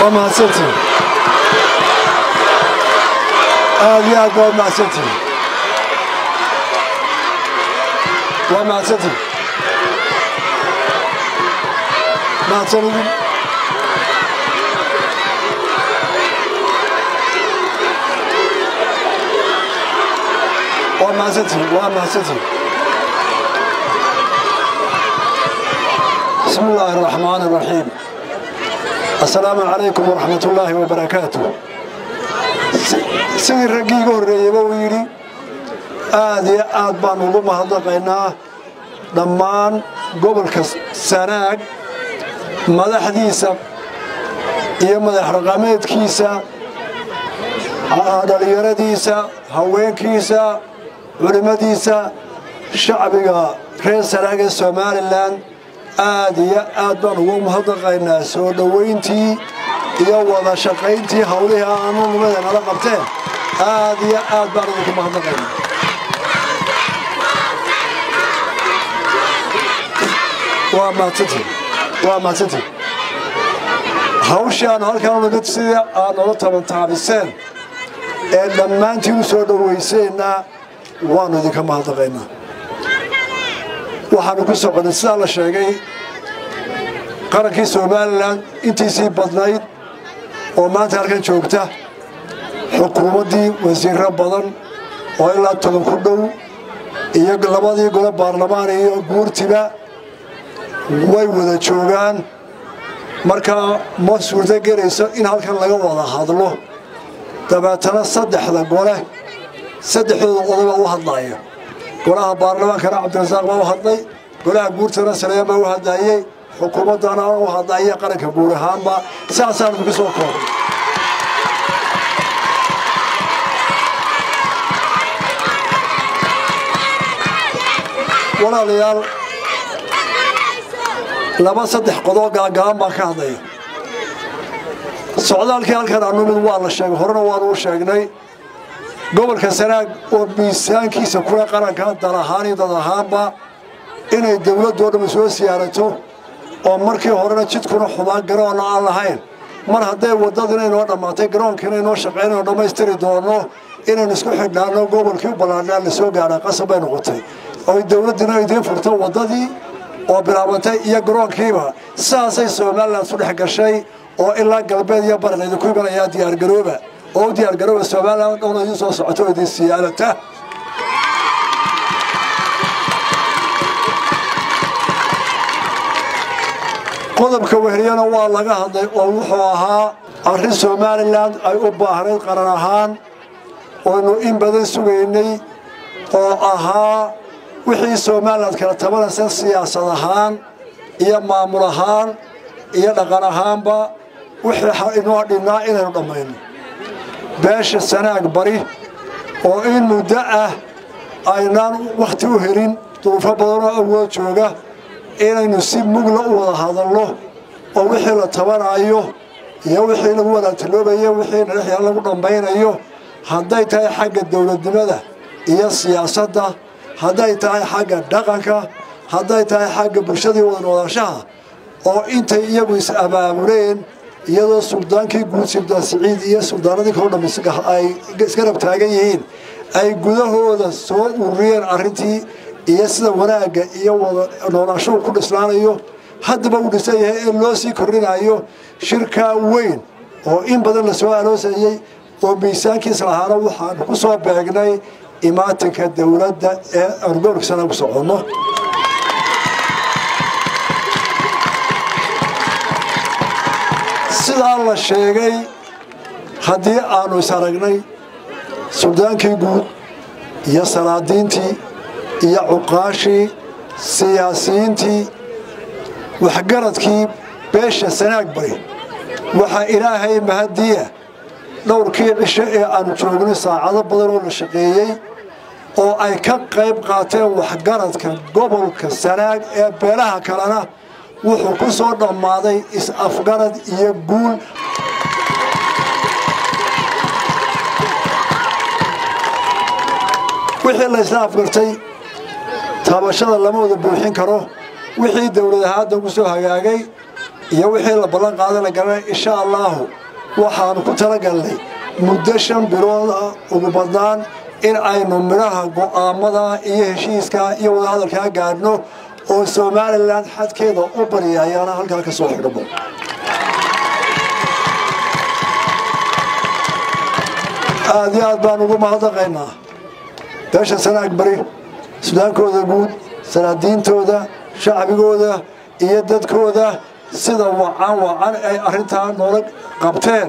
waa mahadsantihin aad iyo aad baa mahadsantihin waa mahadsantihin mahadsanidin waa mahadsantihin waa mahadsantihin bismi illaahi araxmaan araxiim assalaamu calaykum waraxmat ullaahi wabarakaatu sidii raggii iga horreeyeyba uu yidhi aad iyo aad baan ugu mahadnaqaynaa. Dhammaan gobolka sanaag madaxdiisa iyo madax raqameedkiisa dhallinyaradiisa haweenkiisa culimmadiisa shacbiga reer sanaag ee somalilan aad iyo aad baan ugu mahadnaqaynaa soo dhowayntii iyo wada shaqayntii hawlihii aanunimada nala qabteen. Aad iyo aad baan idinku mahadnaqaynaa. Waa hawshii aanu halkaan nimid sidii aad noola tabantaabiseen. Ee dhammaantiin u soo dhowayseenna waannu idinka mahadnaqaynaa. Waxaanu ku soconay sidaa la sheegay qarankii somalilan intiisii badnayd oo maanta halkan joogta xukuumaddii wasiirro badan oo ilaa toban ku dhow iyo labadii gole baarlamaan iyo guurtiba way wada joogaan markaa ma suurto gelayso in halkan laga wada hadlo dabeetana saddexda gole saddexdooda odayba u hadlaya golaha baarlamaankana cabdirasaaq baa u hadlay golaha guurtana saleyan baa u hadlayey xukuumaddana u hadlaya qaranka guur ahaanba saasaan idinku soo koobay walaalayaal laba saddex qodoo gaagaaban baan ka hadlaya socdaalkii halkan aanu mid waa la sheegay horena waanu u sheegnay gobolka sanaag oo miisaankiisa kule qaranka dal ahaan iyo dad ahaanba inay dowladdoo dhammi soo siyaarato oo markii horena jidkuna xumaan garoonna aan lahayn. Mar hadday waddadiina inoo dhammaatay garoonkiina inoo shaqaynayno dhammaystiri doonno inaynu isku xidhnaanno gobolkii u ballaadhnaa la soo qasab bay noqotay. Oy dowladdiina idiin furto waddadii oo bilaabantay iyo garoonkiiba saasay somalilan isu dhex gashay oo ilaa galbeed iyo baran idinku imanayaa diyaargarooba. Oo u diyaargarooba somalilan dhowna idiin soo socoto oo idin siyaadata qodobka wehriyana waa laga hadlay oo wuxuu ahaa arrin somalilan ay u baahnayd qaran ahaan. Oonu in badan sugaynay oo ahaa wixii somalilan kala tabanaysa siyaasad ahaan iyo maamul ahaan iyo dhaqan ahaanba. Wixii inoo dhinnaa inaynu dhammayno. Beesha sanaag bari oo in muddo ah aynaan wakhti u helin duruufo badanoo awood jooga inaynu si mugla u wada hadalno oo wixii la tabanaayo iyo wixii lagu wadaagtaloobayo wixii nadhexyaa lagu dhammaynayo hadday tahay xagga dowladnimada iyo siyaasadda hadday tahay xagga dhaqanka hadday tahay xagga bulshadii wada noolaanshaha oo intay iyagu is-abaabuleen iyadoo suldaankii guud suldaan siciid iyo suldaanadii kaloo dham ay isgarab taagan yihiin ay gudahooda soo ururiyeen arrintii iyo sida wanaagga iyo wada noolaanshuhu ku dhislaanayo haddaba uu dhisan yahay ee loo sii kordhinayo shirkaa weyn oo in badan la soo aloosayey oo miisaankiis lahaana waxaanu ku soo beegnay imaatinka dowladda ee aanu gobolka sana ku soconno. Sidaa la sheegay haddii aanu is aragnay suldaankii guud iyo salaadiintii iyo cuqaashii siyaasiyiintii waxgaradkii beesha sanaag bari waxaa ilaahay mahadiya dhowrkii cisho ee aanu joognay saacado badan oo la shaqeeyey oo ay ka qayb qaateen waxgaradka gobolka sanaag ee beelaha kalena wuxuu ku soo dhammaaday is-afgarad iyo guul. Wixii la afgartay taabashada lama wada buuxin karo wixii dowlad ahaadda ku soo hagaagay iyo wixii la ballan qaaday la garanay insha allaahu waxaanu ku talagalnay muddo shan bilood ah ugu badnaan in aynu midhaha go'aamada iyo heshiiska iyo wadahadalkaa gaadhno oo somalilan xadkeeda u baryayaana halkaa ka soo xidhmo. Aad iyo aad baan ugu mahadnaqaynaa. Beesha sanaag sudaankooda guud sanaadiintooda shacbigooda iyo dadkooda sida wacan wacan ay arrintaa noola qabteen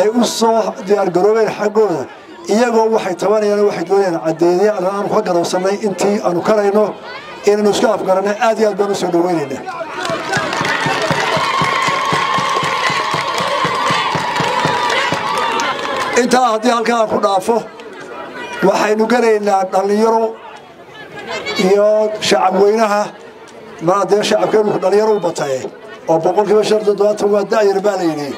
ay u soo diyaargaroobeen xaggooda. Iyagoo waxay tabanayaan waxay doonayaan caddeedye aanu ka garowsannay intii aanu karayno inaynu isku afgarannay. Aad iyo aad baan u soo dhoweynaynaa. Intaa haddii halkaa ku dhaafo waxaynu gelaynaa dhallinyaro iyo shacab weynaha maa dee shacabkeenu dhallinyaro u bataye oo boqolkiiba shan toddobaatan waa da'yar baa la yidhi.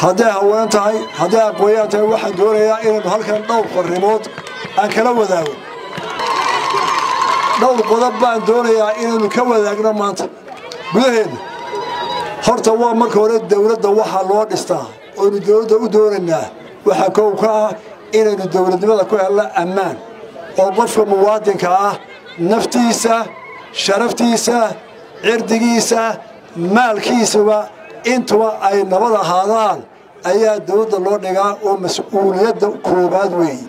Hadday haween tahay hadday aqooyaan tahay waxaan doonayaa inaynu halkan dhowr farrimood aan kala wadaago. Dhowr qodob baan doonayaa inaynu ka wadaagno maanta. Gudaheenna horta waa marka hore dowladda waxaa loo dhistaa oynu dowladda u doonaynaa waxaa kow ka ah inaynu dowladnimada ku helno ammaan oo qofka muwaadinka ah naftiisa sharaftiisa cirdigiisa maalkiisuba intuba ay nabad ahaadaan ayaa dowladda loo dhigaa oo mas'uuliyadda koowaad weeye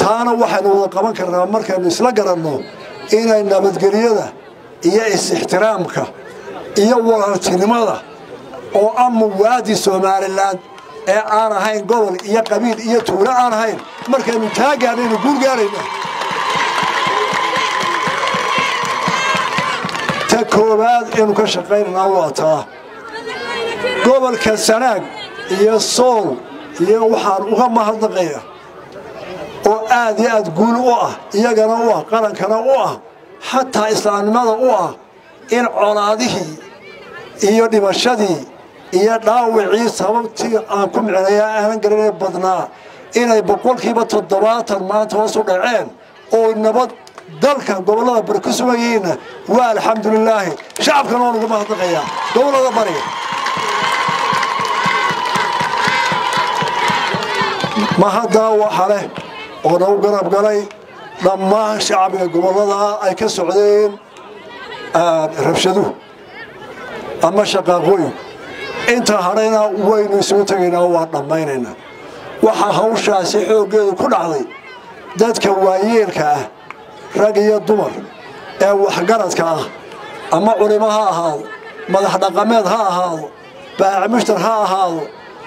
taana waxaynu wada qaban karnaa markaynu isla garanno inay nabadgelyada iyo is-ixtiraamka iyo walaaltinimada oo ah muwaadi somalilan ee aan ahayn gobol iyo qabiil iyo tuulo aan ahayn markaynu taa gaadhaynu guul gaarayna ta koowaad inu ka shaqaynanaa waa taa. Gobolka sanaag iyo sool iyo waxaan uga mahadnaqaya oo aad iyo aad guul u ah iyagana u ah qarankana u ah xataa islaamnimada u ah in colaadihii iyo dhimashadii iyo dhaawicii sababtii aan ku micnayaa aanan garanay badnaa. Inay boqolkiiba toddobaatan maanta hoos u dhaceen oo nabad dalka gobollada bari ku sugan yihiinna waa alxamdulilaahi shacabkana waan uga mahadnaqayaa gobollada bari. Mahaddaa waxa leh oo nagu garab galay dhammaan shacbiga gobollada ay ka socdeen rabshaduhu ama shaqaaqooyinku inta hadhayna waynu isugu tegaynaa waan dhammaynaynaa waxaa hawshaasi xooggeedu ku dhacday dadka waayeelka ah rag iyo dumar ee waxgaradka ah ama culimo ha ahaado madax dhaqameed ha ahaado baacmushtar ha ahaado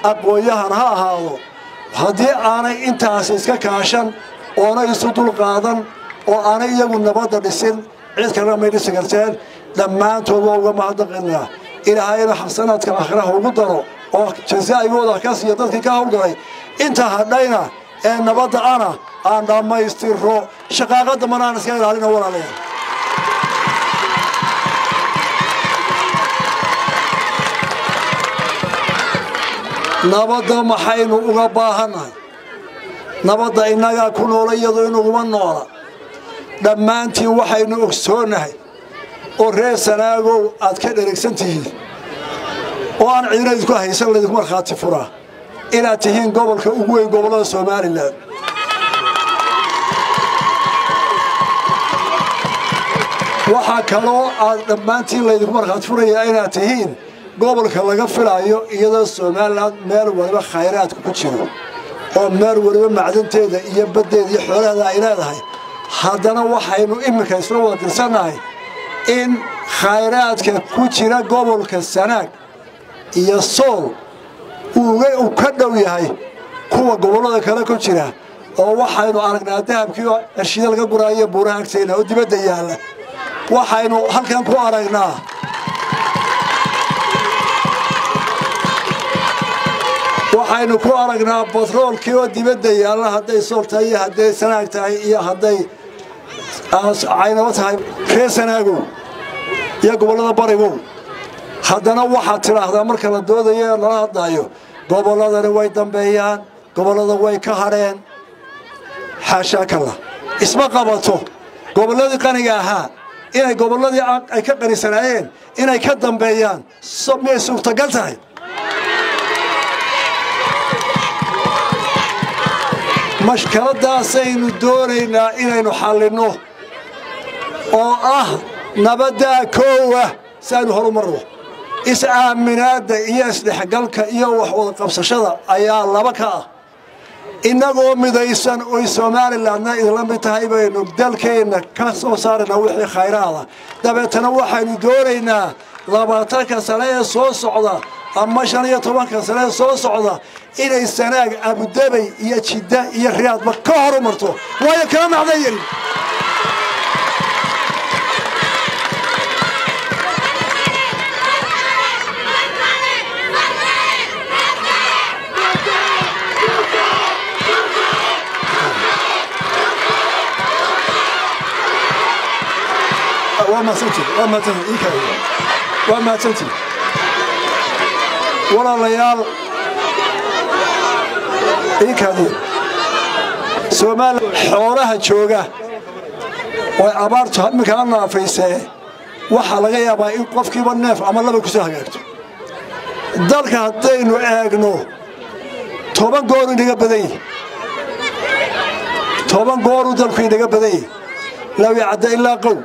aqoon-yahan ha ahaado. Haddii aanay intaasi iska kaashan oonay isu dulqaadan oo aanay iyagu nabadda dhisin cid kalena may dhisi karteen dhammaantood waa uga mahadnaqaynaa ilaahayna xasanaadka aakhiraha ugu daro oo jazaa'igooda ka siiya dadkii ka hawlgalay inta hadhayna ee nabadda ana aan dhammaystirro shaqaaqadda mana aan iska ilaalina walaalayaal nabadda maxaynu uga baahannahay. Nabadda innagaa ku noola iyadoo inaguma noola. Dhammaantiin waxaynu ogsoonnahay oo reer sanaagow aad ka dheragsan tihiin oo aan idinku haysan laydinku markhaati furaa inaad tihiin gobolka ugu weyn gobollada somalilan waxaa kaloo aad dhammaantiin laydinku markhaati furayaa inaad tihiin gobolka laga filaayo iyadoo somalilan meel waliba khayraadka ku jiro oo meel waliba macdanteeda iyo baddeeda iyo xoolaheeda ay leedahay. Haddana waxaynu iminka isla wada dirsannahay in khayraadka ku jira gobolka sanaag iyo sool uu ka dhow yahay kuwa gobollada kale ku jira oo waxaynu aragnaa dahabkii oo cershida laga guraayo buuraha agteyna oo dibadda yaalla. Waxaynu halkan ku aragnaa waxaynu ku aragnaa batroolkii oo dibadda yaalla hadday sool tahay iyo hadday sanaag tahay iyo hadday caynabo tahay reer sanaagow iyo gobollada barigow haddana waxaad tidhaahdaa marka la doodayo ee lala hadlaayo gobolladani way dambeeyaan gobollada way ka hadheen xaashaa kalla isma qabato. Gobolladii qaniga ahaa inay gobolladii ay ka qanisanaayeen inay ka dambeeyaan miyay suurtagal tahay? Mashkaladaasaynu doonaynaa inaynu xallinno oo ah nabaddaa koowa si aynu is-aaminaadda iyo isdhexgalka iyo wax wada qabsashada ayaa laba ka ah. Innagoo midaysan oy somalilandna idinla mid tahay baynu dalkeenna ka soo saaraynaa wixii khayraada dabeetana waxaynu doonaynaa labaatanka sane ee soo socda ama shan iyo tobanka sane ee soo socda inay sanaag abudabay iyo jidda iyo riyaadba ka horumarto waayo kala macdan yarin waa mahadsantii walaalayaal ii kaadiya soomaaliya xoolaha jooga oo abaartu iminkaa naafaysee waxaa laga yaabaa in qofkiiba neef ama laba ku soo hagaagto dalka haddaynu eegno toban gooru dalku inaga badan yahi lawi cadda ilaa qow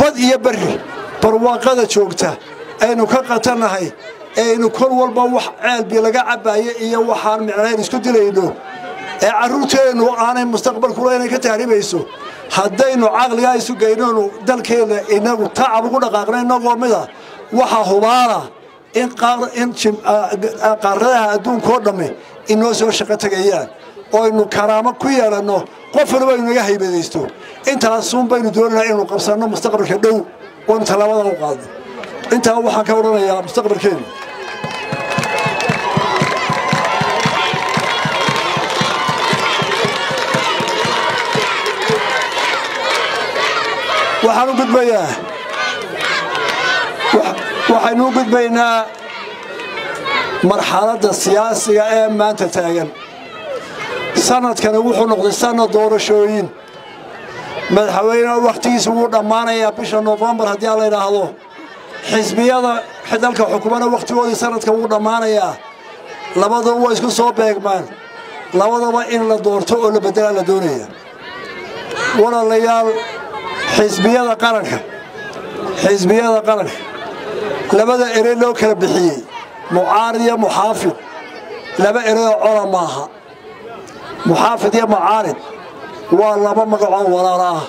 bad iyo berri barwaaqada joogta aynu ka qatannahay aynu kol walba wax ceelbi laga cabaayo iyo waxaan micnahayn isku dilayno. Ee carruurteennu aanay mustaqbalkula inay ka tahribayso haddaynu caqligaa isu geynonu dalkeenna inagu tacab ugu dhaqaaqna inagoo mida waxaa hubaana in qaaradaha adduunkao dhamme inoo soo shaqo tegayaan oo aynu karaamo ku yeelanno qof waliba aynu naga haybadaysto. Intaasuun baynu doonaynaa inaynu qabsanno mustaqbalka dhow oonu tallaabada u qaadno intaa waxaan ka odhanayaa mustaqbalkeennu waxaan u gudbayaa waxaynu u gudbaynaa marxaladda siyaasiga ee maanta taagan sanadkani wuxuu noqday sanad doorashooyin. Madaxweyneha wakhtigiisa wuu dhammaanayaa bisha nofembar haddii a la idhaahdo xisbiyada dalka xukumana wakhtigoodii sanadka wuu dhammaanayaa. Labadaba waa isku soo beegmaan. Labadaba in la doorto oo la beddelaa la doonaya walaalayaal xisbiyada qaranka xisbiyada qaranka labada erey loo kala bixiyey mucaarid iyo muxaafid laba ereyoo cola maaha muxaafid iyo mucaarid waa laba magacoo walaala. Ah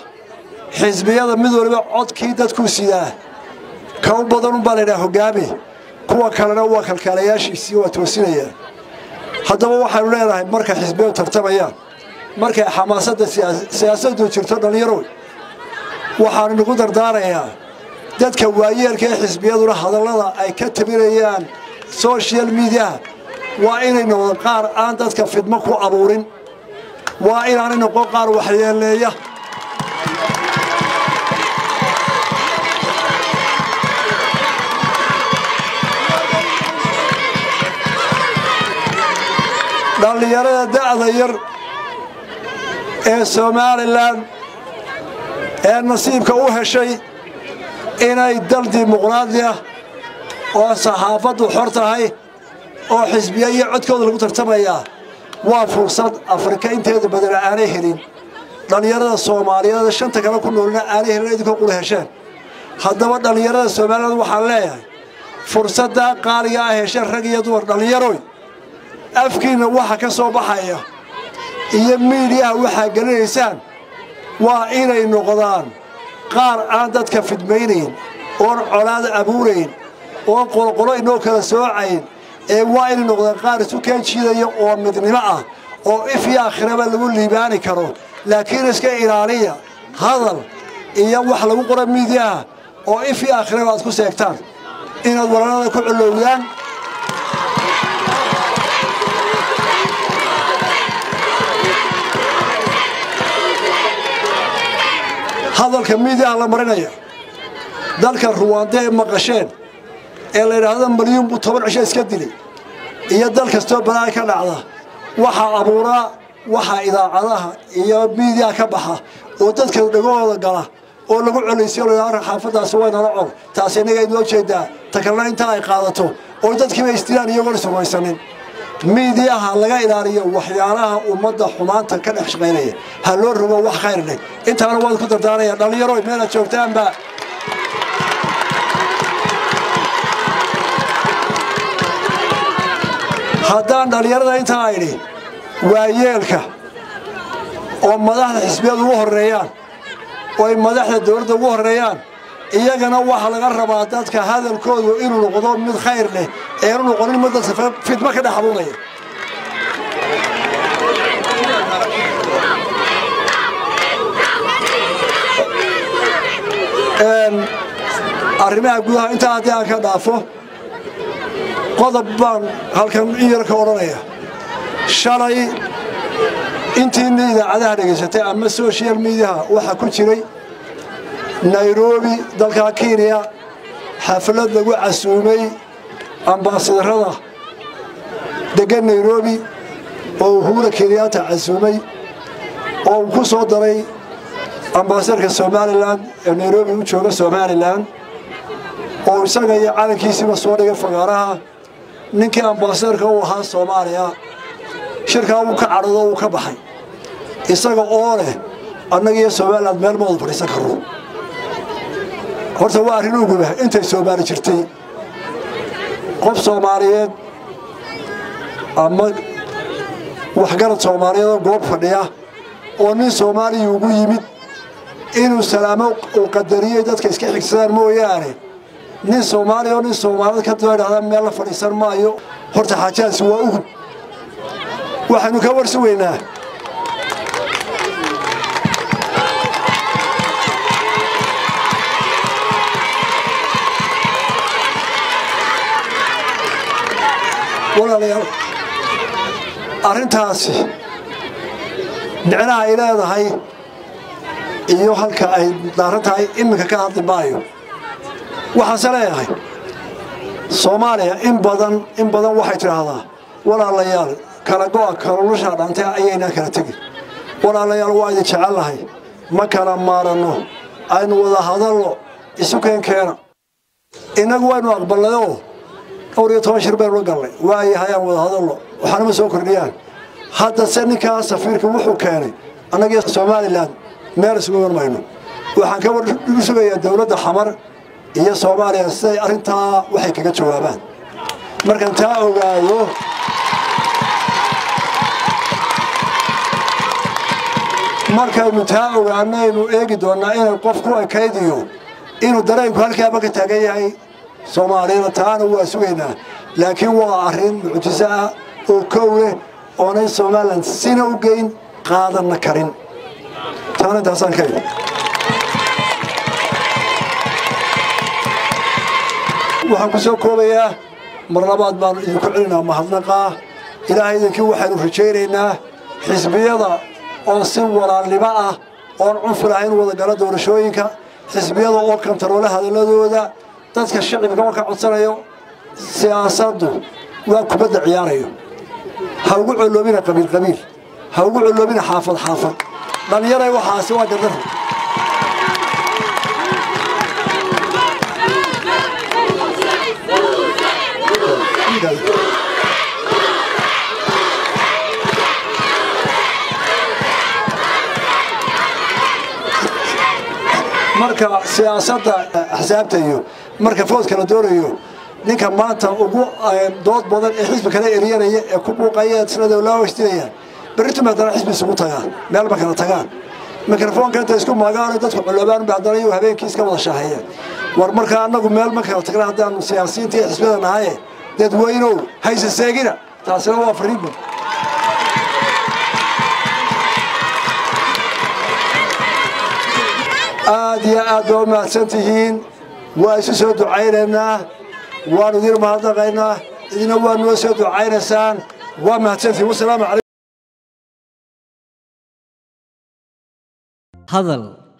xisbiyada mid waliba codkii dadkuu sidaa ka u badan unbaa laydhaha hoggaami kuwa kalena waa kalkaalayaashiisii waa toosinayaan haddaba waxaynu leenahay markay xisbiyadu tartamayaan markay xamaasadda siyaasaddu jirto dhallinyarow waxaanu nagu dardaarayaa dadka waayeelka ee xisbiyaduna hadallada ay ka tabinayaan sochial mediaha waa inay noqdon qaar aan dadka fidmo ku abuurin waa inaanay noqon qaar waxyeeleeya dhallinyarada da'da yar ee somalilan ee nasiibka u heshay inay dal dimuqraadi ah oo saxaafaddu xor tahay oo xisbiya iyo codkooda lagu tartamayaa waa fursad afrika inteeda badana aanay helin. Dhallinyarada soomaaliyeed shanta kale ku noolna aanay helin idinkoo qula hesheen. Haddaba dhallinyarada soomaaliyeed waxaan leeyahay fursaddaa qaaliga ah hesheen rag iyo dumar dhallinyaroy afkiinna waxa ka soo baxaya iyo miidiyaha waxaa gelinaysaan waa inay noqdaan qaar aan dadka fidmaynayn oon colaad abuurayn oon qolqolo inoo kala soocayn ee waa inay noqdaan qaar isu keen jiidaya oo midnimo ah oo if aakhiraba lagu liibaani karo. Laakiin iska ilaaliya hadal iyo wax lagu qora miidiyaha oo if iyo aakhiraba aad ku seegtaan. Inaad walaalada ku colowdaan hadalka miidiyaha la marinaya dalka ruwaande ay maqasheen ee la yidhaahdo malyuun buu toban cisho iska dilay. Iyo dal kastoo balaa ka dhacda. Waxaa abuuraa waxaa idaacadaha iyo miidiyaha ka baxa oo dadka dhegahooda gala oo lagu colaysiyo la xaafadaasi way nala col. Taasi innaga inoo jeedaa. Ta kalena intaa ay qaadato oo dadkiiba isdilaan iyagoon isrumaysanin miidiyaha laga ilaaliyo waxyaalaha ummadda xumaanta ka dhex shaqaynaya. Ha loo rogo wax khayr leh. Intaana waad ku dardaaraya. Dhallinyaro meelaad joogtaanba haddaan dhallinyarada intaa idhi waa yeelka oo madaxda xisbiyada ugu horreeyaan oo ay madaxda dowladda ugu horreeyaan iyagana waxaa laga rabaa dadka hadalkoodu inuu noqdo mid khayr leh eenu noqonin mid fidmo ka dhex abuuraya. Arrimaha gudaha intaa haddii aan ka dhaafo qodob baan halkan in yar ka odhanaya. Shalay intiina idaacadaha dhegaysatay ama social mediaha waxaa ku jiray nairobi dalka kenya xaflad lagu casuumay ambaasadarada degan nairobi oo uhura kenyaata casuumay oo uu ku soo daray ambaasadarka somalilan ee nairobi u jooga somalilan oo isaga iyo calankiisiiba soo dhigay fagaaraha ninkii ambaasadarka u ahaa soomaaliya shirkaa wuu ka cadhado wuu ka baxay. Isaga oo leh annaga iyo somalilan meel ma wada fadhiisan karno. Horta waa arrin uguba intay soomaali jirtay qof soomaaliyeed ama waxgarad soomaaliyeedoo goob fadhiya oo nin soomaaliya ugu yimid inuu salaamo uu qadariyey dadka iska xigsadaan mooyaane nin soomaaliya oo nin soomaaliyed ka daba dhahdaa meel la fadhiisan maayo. Horta xaajahaasi waa ugub waxaynu ka warsi weynaa. Walaalayaal arrintaasi micnaha ay leedahay iyo halka ay daaran tahay iminka ka hadli maayo waxaase leeyahay soomaaliya in badan in badan waxay tidhaahdaa walaalayaal kala go'a kalolushaa dhantay ayaynaan kala tegin walaalayaal waa idin jecellahay ma kala maaranno aynu wada hadalno isu keenkeena innagu waynu aqballayoo dhowr iyo toban shir baynu la gallay waayahay aan wada hadalno waxaanama soo kordhiyaan. Haddase ninkaa safiirka wuxuu keenay annagii somalilan meel isugu iman mayno waxaan ka wargu sugayaa dowladda xamar iyo soomaaliya siday arrintaa waxay kaga jawaabaan. Markaan taa ogaado markaynu taa ogaanaynu eegi doonnaa inay qof ku ekaydiyo inuu dareenku halkaaba ka taagan yahay soomaaliyana taana waa sugaynaa. Laakiin waa arrin mucjiso ah oo kow leh oonay somalilan sina u geyn qaadanna karin. Taana intaasaan ka waxaan ku soo koobayaa mar labaad baanu idinku celinaa mahadnaqaa ilaahay idinkii waxaynu rajaynaynaa xisbiyada oo si walaalnimo ah oon cunfi lahayn wadagala doorashooyinka xisbiyada oo kantaroole hadalladooda. Dadka shicibka oo ka codsanayo siyaasaddu waa kubadda ciyaarayo. Ha ugu colloobina qabiil qabiil. Ha ugu colloobina xaafad xaafad. Dhallinyaray waxaasi waa gardaro marka siyaasadda axsaabta iyo marka foodka la doonayo ninka maanta ugu dood badan ee xisbi kala eryanaya ee ku buuqaya sinada loo hestinayaan berritum haddana xisbi isugu tagaan meelba kala tagaan mikrofoonka inta isku magaano dadku culobaan ba haddana iyu habeenkii iska wada shaaheeyaan war markaa annagu meel ma kala tagna haddaanu siyaasiyiinta iyo xisbiyada nahaye dadweynow hayse seegina taasina waa fariinba aad iyo aad baa u mahadsan tihiin. Waa isu soo ducaynaynaa waanu idin mahadnaqaynaa idina waa noo soo ducaynaysaan. Waa mahadsantihiin wasalaamu calaykum hadal